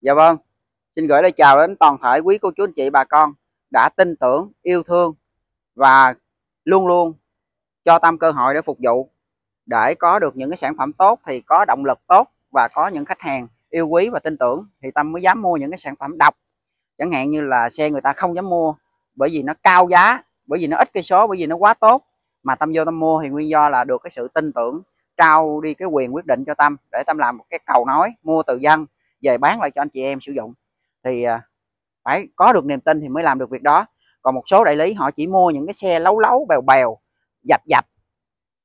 dạ vâng. Xin gửi lời chào đến toàn thể quý cô chú anh chị, bà con đã tin tưởng, yêu thương và luôn luôn cho tâm cơ hội để phục vụ. Để có được những cái sản phẩm tốt thì có động lực tốt và có những khách hàng yêu quý và tin tưởng thì tâm mới dám mua những cái sản phẩm độc. Chẳng hạn như là xe người ta không dám mua bởi vì nó cao giá, bởi vì nó ít cây số, bởi vì nó quá tốt. Mà tâm vô tâm mua thì nguyên do là được cái sự tin tưởng, trao đi cái quyền quyết định cho tâm để tâm làm một cái cầu nói mua từ dân về bán lại cho anh chị em sử dụng. Thì à, phải có được niềm tin thì mới làm được việc đó. Còn một số đại lý họ chỉ mua những cái xe lấu lấu, bèo bèo dập dập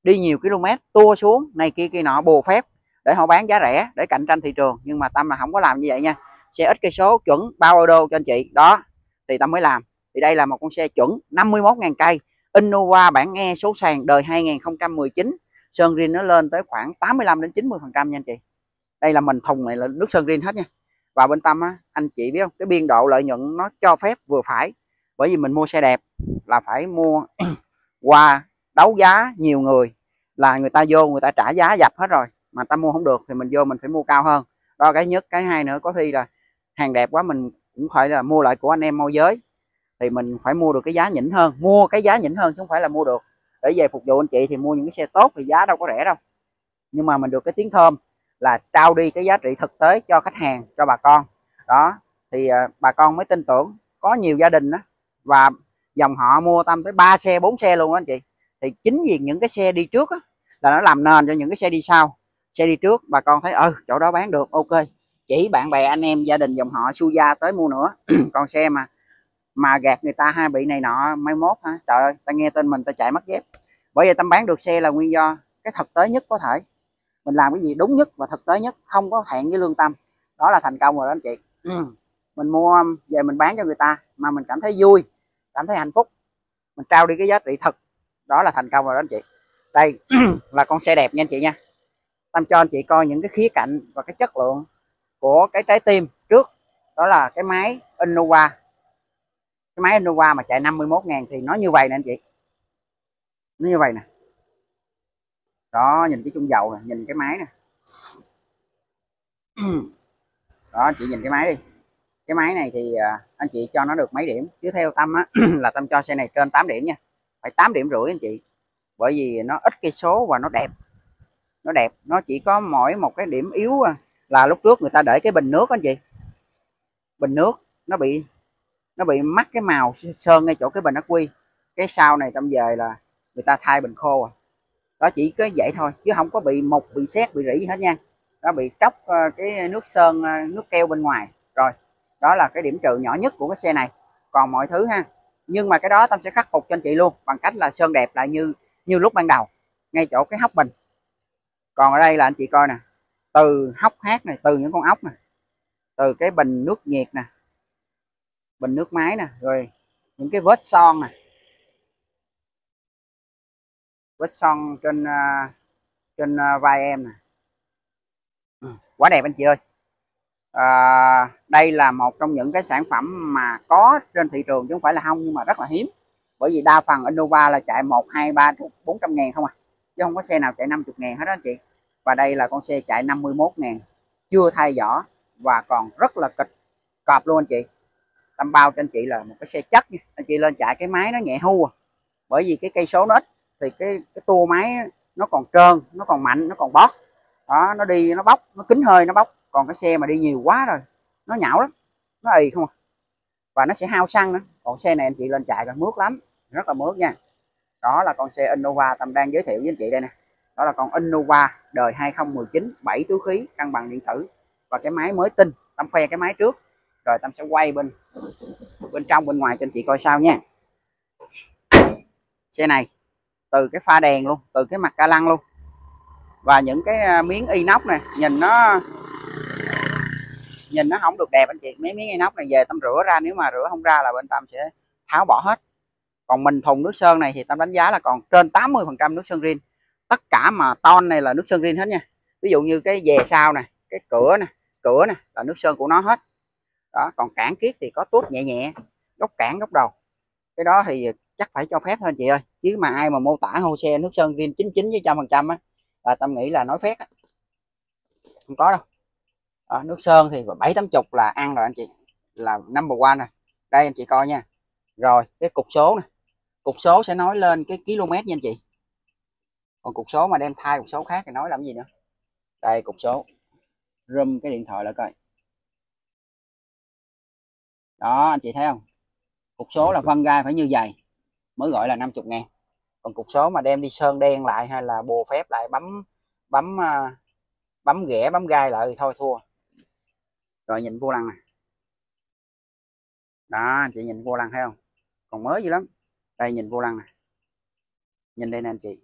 đi nhiều km, tua xuống, này kia kia nọ bù phép, để họ bán giá rẻ, để cạnh tranh thị trường. Nhưng mà tâm là không có làm như vậy nha. Xe ít cây số, chuẩn bao euro cho anh chị. Đó, thì tâm mới làm. Thì đây là một con xe chuẩn 51.000 cây. Innova bản E số sàn đời 2019 sơn riêng nó lên tới khoảng 85 đến 90 phần trăm nha anh chị đây là mình thùng này là nước sơn green hết nha. Và bên tâm á, anh chị biết không? Cái biên độ lợi nhuận nó cho phép vừa phải. Bởi vì mình mua xe đẹp là phải mua qua đấu giá nhiều người là người ta vô người ta trả giá dập hết rồi. Mà ta mua không được thì mình vô mình phải mua cao hơn. Đó, cái nhất, cái hai nữa, có khi là hàng đẹp quá mình cũng phải là mua lại của anh em môi giới. Thì mình phải mua được cái giá nhỉnh hơn. Mua cái giá nhỉnh hơn chứ không phải là mua được. Để về phục vụ anh chị thì mua những cái xe tốt thì giá đâu có rẻ đâu. Nhưng mà mình được cái tiếng thơm là trao đi cái giá trị thực tế cho khách hàng cho bà con. Đó thì ờ, bà con mới tin tưởng. Có nhiều gia đình đó và dòng họ mua tâm tới 3 xe 4 xe luôn đó anh chị. Thì chính vì những cái xe đi trước đó, là nó làm nền cho những cái xe đi sau. Xe đi trước bà con thấy ừ chỗ đó bán được ok. Chỉ bạn bè anh em gia đình dòng họ su gia tới mua nữa. Còn xe mà mà gạt người ta hai bị này nọ mai mốt hả trời ơi ta nghe tên mình ta chạy mất dép. Bởi vì tâm bán được xe là nguyên do cái thực tế nhất có thể mình làm cái gì đúng nhất và thực tế nhất không có hẹn với lương tâm. Đó là thành công rồi đó anh chị. Ừ. mình mua về mình bán cho người ta mà mình cảm thấy vui cảm thấy hạnh phúc. Mình trao đi cái giá trị thật. Đó là thành công rồi đó anh chị. Đây là con xe đẹp nha anh chị nha. Tâm cho anh chị coi những cái khía cạnh và cái chất lượng của cái trái tim trước. Đó là cái máy Innova. Cái máy Innova mà chạy 51 ngàn thì nó như vậy nè anh chị. Nó như vậy nè đó, nhìn cái chung dầu nè, nhìn cái máy nè. Đó, chị nhìn cái máy đi. Cái máy này thì à, anh chị cho nó được mấy điểm? Chứ theo tâm á, là tâm cho xe này trên 8 điểm nha. Phải 8 điểm rưỡi anh chị. Bởi vì nó ít cây số và nó đẹp. Nó đẹp. Nó chỉ có mỗi một cái điểm yếu à, là lúc trước người ta để cái bình nước anh chị. Bình nước, nó bị nó bị mắc cái màu sơn ngay chỗ cái bình ắc quy. Cái sau này tâm về là người ta thay bình khô à đó, chỉ có vậy thôi, chứ không có bị mục, bị xét bị rỉ hết nha. Nó bị tróc ờ, cái nước sơn ờ, nước keo bên ngoài. Rồi, đó là cái điểm trừ nhỏ nhất của cái xe này. Còn mọi thứ ha, nhưng mà cái đó tâm sẽ khắc phục cho anh chị luôn, bằng cách là sơn đẹp lại như như lúc ban đầu, ngay chỗ cái hốc bình. Còn ở đây là anh chị coi nè, từ hốc hát này, từ những con ốc nè, từ cái bình nước nhiệt nè, bình nước máy nè, rồi những cái vết son nè vết son trên uh, trên à, vai em nè. Ừ, quá đẹp anh chị ơi. À, đây là một trong những cái sản phẩm mà có trên thị trường chứ không phải là không nhưng mà rất là hiếm. Bởi vì đa phần Innova là chạy một hai ba bốn trăm ngàn không à. Chứ không có xe nào chạy 50 ngàn hết đó anh chị. Và đây là con xe chạy 51 ngàn. Chưa thay vỏ và còn rất là kịch cọp luôn anh chị. Tâm bao cho anh chị là một cái xe chất nha. Anh chị lên chạy cái máy nó nhẹ hưu à. bởi vì cái cây số nó ít thì cái cái tua máy nó còn trơn, nó còn mạnh, nó còn bóp đó, nó đi, nó bóc, nó kính hơi, nó bóc. Còn cái xe mà đi nhiều quá rồi, nó nhão lắm, nó ì không à. và nó sẽ hao xăng nữa. Còn xe này anh chị lên chạy là mướt lắm, rất là mướt nha. Đó là con xe Innova tâm đang giới thiệu với anh chị đây nè. Đó là con Innova đời 2019 7 túi khí, cân bằng điện tử. Và cái máy mới tinh, tâm khoe cái máy trước. Rồi tâm sẽ quay bên bên trong, bên ngoài cho anh chị coi sao nha. Xe này từ cái pha đèn luôn, từ cái mặt ca lăng luôn. Và những cái à, miếng inox này, nhìn nó nhìn nó không được đẹp anh chị. Mấy miếng inox này về tâm rửa ra, nếu mà rửa không ra là bên tâm sẽ tháo bỏ hết. Còn mình thùng nước sơn này thì tâm đánh giá là còn trên 80 phần trăm nước sơn riêng. tất cả mà ton này là nước sơn riêng hết nha. Ví dụ như cái dè sau nè cái cửa nè cửa nè là nước sơn của nó hết. Đó, còn cản kiết thì có tuốt nhẹ nhẹ, góc cản góc đầu. Cái đó thì chắc phải cho phép thôi anh chị ơi chứ mà ai mà mô tả hô xe nước sơn rin 99 với trăm phần trăm á là tâm nghĩ là nói phép á. Không có đâu. À, nước sơn thì bảy tám chục là ăn rồi anh chị. Là number one nè đây anh chị coi nha. Rồi cái cục số nè. Cục số sẽ nói lên cái km nha anh chị. Còn cục số mà đem thay cục số khác thì nói làm gì nữa? Đây cục số. Râm cái điện thoại lại coi. Đó anh chị thấy không? Cục số là phân gai phải như vậy mới gọi là 50 ngàn còn cục số mà đem đi sơn đen lại hay là bùa phép lại bấm bấm à, bấm ghẻ bấm gai lại thì thôi, thua. Rồi nhìn vô lăng này. Đó, anh chị nhìn vô lăng thấy không? Còn mới gì lắm. Đây, nhìn vô lăng này. Nhìn đây nè, anh chị.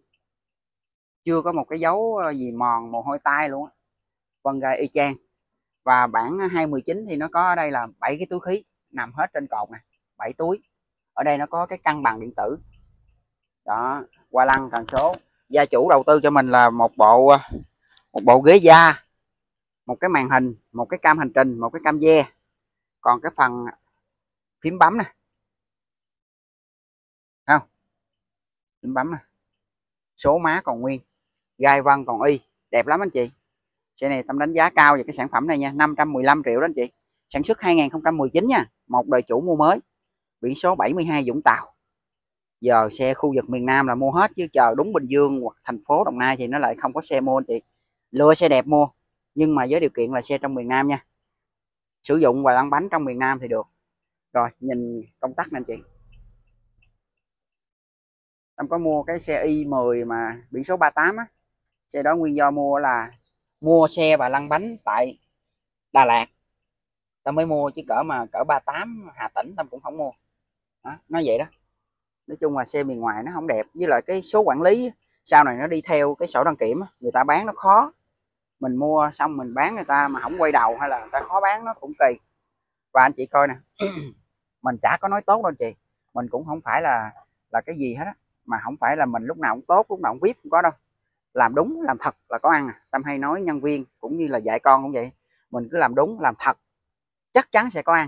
Chưa có một cái dấu ờ, gì mòn, mồ hôi tay luôn á. Vân gai y chang. Và bản 219 thì nó có ở đây là bảy cái túi khí nằm hết trên cột này bảy túi. Ở đây nó có cái cân bằng điện tử đó qua lăng cần số. Gia chủ đầu tư cho mình là một bộ à, một bộ ghế da, một cái màn hình, một cái cam hành trình, một cái cam ve. Còn cái phần phím bấm nè. Không, phím bấm nè. Số má còn nguyên, gai vân còn y, đẹp lắm anh chị. Xe này tâm đánh giá cao về cái sản phẩm này nha 515 triệu đó anh chị. Sản xuất 2019 nha, một đời chủ mua mới. Biển số 72 Vũng Tàu giờ xe khu vực miền Nam là mua hết chứ chờ đúng Bình Dương hoặc thành phố Đồng Nai thì nó lại không có xe mua anh chị lựa xe đẹp mua. Nhưng mà với điều kiện là xe trong miền Nam nha. Sử dụng và lăn bánh trong miền Nam thì được. Rồi nhìn công tắc nè anh chị. Em có mua cái xe Y10 mà biển số 38 á. Xe đó nguyên do mua là mua xe và lăn bánh tại Đà Lạt. Tao mới mua chứ cỡ mà cỡ 38 Hà Tĩnh tao cũng không mua. Đó, nói vậy đó nói chung là xe miền ngoài nó không đẹp. Với lại cái số quản lý sau này nó đi theo cái sổ đăng kiểm người ta bán nó khó. Mình mua xong mình bán người ta mà không quay đầu hay là người ta khó bán nó cũng kỳ. Và anh chị coi nè, mình chả có nói tốt đâu chị. Mình cũng không phải là là cái gì hết á. Mà không phải là mình lúc nào cũng tốt, lúc nào cũng vip cũng có đâu. Làm đúng, làm thật là có ăn à. tâm hay nói nhân viên cũng như là dạy con cũng vậy. Mình cứ làm đúng, làm thật, chắc chắn sẽ có ăn.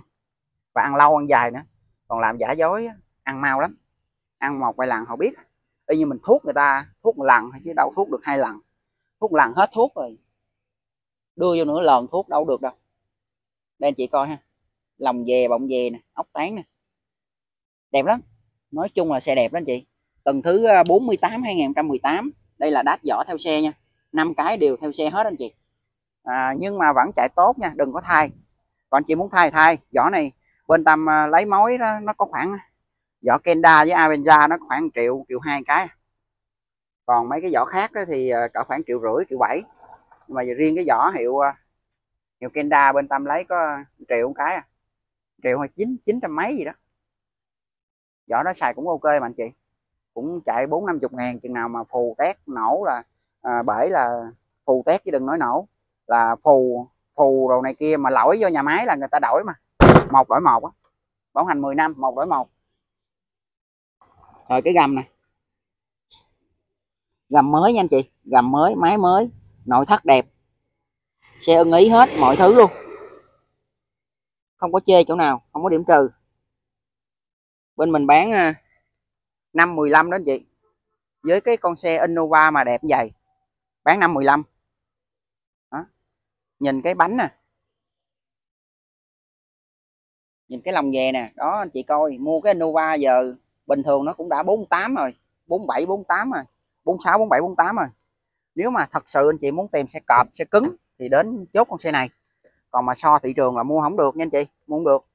Và ăn lâu, ăn dài nữa. Còn làm giả dối ăn mau lắm ăn một vài lần họ biết. Y như mình thuốc người ta thuốc một lần chứ đâu thuốc được hai lần. Thuốc lần hết thuốc rồi đưa vô nửa lần thuốc đâu được đâu. Đây anh chị coi ha lòng về bọng về nè ốc tán nè. Đẹp lắm nói chung là xe đẹp đó anh chị. Tuần thứ à, 48 2018 đây là đát vỏ theo xe nha năm cái đều theo xe hết anh chị. À, nhưng mà vẫn chạy tốt nha đừng có thay. Còn chị muốn thay thay vỏ này bên tâm à, lấy mối đó nó có khoảng vỏ Kenda với Avenza nó khoảng triệu triệu hai cái. Còn mấy cái vỏ khác thì ờ, cả khoảng triệu rưỡi triệu bảy. Nhưng mà riêng cái vỏ hiệu ờ, hiệu Kenda bên tâm lấy có triệu một cái à. triệu hay chín chín trăm mấy gì đó. Vỏ đó xài cũng ok mà anh chị. Cũng chạy bốn năm chục ngàn chừng nào mà phù tét nổ là ờ, à, bởi là phù tét chứ đừng nói nổ. Là phù phù đồ này kia mà lỗi vô nhà máy là người ta đổi mà. Một đổi một á. Bảo hành 10 năm một đổi một rồi, cái gầm này. Gầm mới nha anh chị. Gầm mới, máy mới. Nội thất đẹp. Xe ưng ý hết, mọi thứ luôn. Không có chê chỗ nào, không có điểm trừ. Bên mình bán à, 5 15 đó anh chị. Với cái con xe Innova mà đẹp như vậy. Bán 5 15 đó. nhìn cái bánh nè. Nhìn cái lòng về nè. Đó, anh chị coi. Mua cái Innova giờ bình thường nó cũng đã 48 rồi 47 48 rồi 46 47 48 rồi. Nếu mà thật sự anh chị muốn tìm xe cọp, xe cứng thì đến chốt con xe này. Còn mà so thị trường là mua không được nha anh chị, mua không được.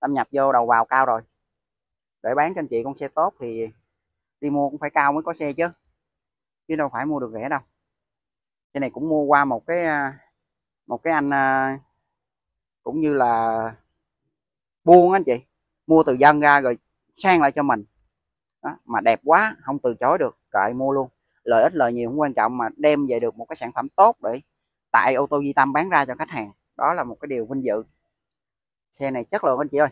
Tâm nhập vô đầu vào cao rồi. Để bán cho anh chị con xe tốt thì đi mua cũng phải cao mới có xe chứ. Chứ đâu phải mua được rẻ đâu. Cái này cũng mua qua một cái à, một cái anh à, cũng như là buôn anh chị. Mua từ dân ra rồi sang lại cho mình. Đó, mà đẹp quá không từ chối được kệ mua luôn. Lợi ích lợi nhiều không quan trọng mà đem về được một cái sản phẩm tốt để tại ô tô Di Tâm bán ra cho khách hàng. Đó là một cái điều vinh dự. Xe này chất lượng anh chị ơi.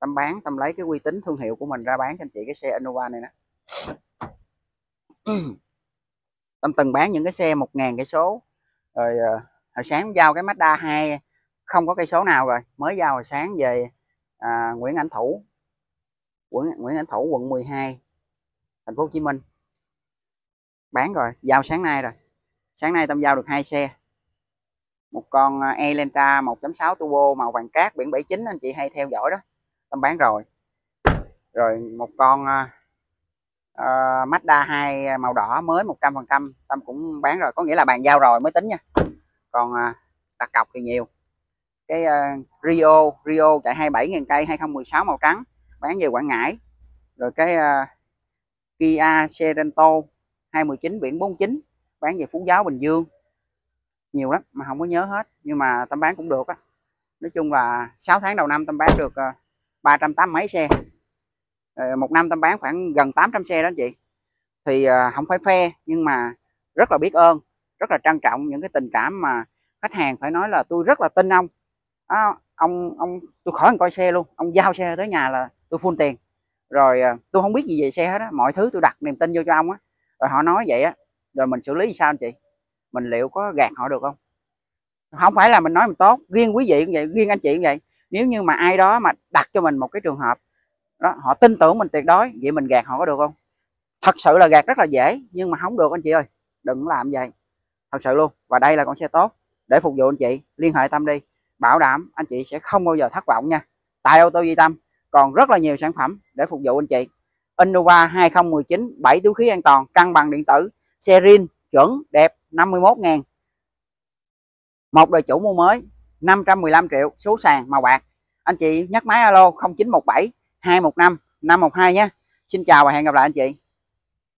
Tâm bán tâm lấy cái uy tín thương hiệu của mình ra bán cho anh chị cái xe Innova này nè. Tâm từng bán những cái xe một ngàn cây số. Rồi ờ, hồi sáng giao cái Mazda 2 không có cây số nào rồi. Mới giao hồi sáng về à, Nguyễn Ảnh Thủ quận Nguyễn Ảnh Thủ quận 12 thành phố Hồ Chí Minh. Bán rồi giao sáng nay rồi. Sáng nay tâm giao được hai xe. Một con à, Elantra 1.6 turbo màu vàng cát biển 79 anh chị hay theo dõi đó. Tâm bán rồi. Rồi một con uh, uh, Mazda 2 màu đỏ mới 100% tâm cũng bán rồi. Có nghĩa là bàn giao rồi mới tính nha. Còn uh, đặt cọc thì nhiều. Cái uh, Rio Rio chạy 27.000 cây 2016 màu trắng bán về Quảng Ngãi. Rồi cái uh, Kia Sorento 219 biển 49 bán về Phú Giáo Bình Dương. Nhiều lắm mà không có nhớ hết nhưng mà tâm bán cũng được á. Nói chung là 6 tháng đầu năm tâm bán được ờ, uh, 380 mấy xe. Rồi một năm tâm bán khoảng gần 800 xe đó anh chị. Thì uh, không phải phe nhưng mà rất là biết ơn rất là trân trọng những cái tình cảm mà khách hàng phải nói là tôi rất là tin ông. À, ông ông tôi khỏi coi xe luôn ông giao xe tới nhà là tôi full tiền. Rồi à, tôi không biết gì về xe hết á, mọi thứ tôi đặt niềm tin vô cho ông á. Rồi họ nói vậy á, rồi mình xử lý sao anh chị? Mình liệu có gạt họ được không? Không phải là mình nói mình tốt, riêng quý vị cũng vậy, riêng anh chị cũng vậy. Nếu như mà ai đó mà đặt cho mình một cái trường hợp, đó, họ tin tưởng mình tuyệt đối, vậy mình gạt họ có được không? Thật sự là gạt rất là dễ, nhưng mà không được anh chị ơi. Đừng làm vậy. Thật sự luôn, và đây là con xe tốt. Để phục vụ anh chị, liên hệ tâm đi. Bảo đảm anh chị sẽ không bao giờ thất vọng nha. Tại ô tô Duy Tâm còn rất là nhiều sản phẩm để phục vụ anh chị. Innova 2019 7 túi khí an toàn, cân bằng điện tử, xe rin chuẩn, đẹp 51 ngàn. Một đời chủ mua mới 515 triệu, số sàn màu bạc. Anh chị nhắc máy alo 0917 215 512 nhé. Xin chào và hẹn gặp lại anh chị.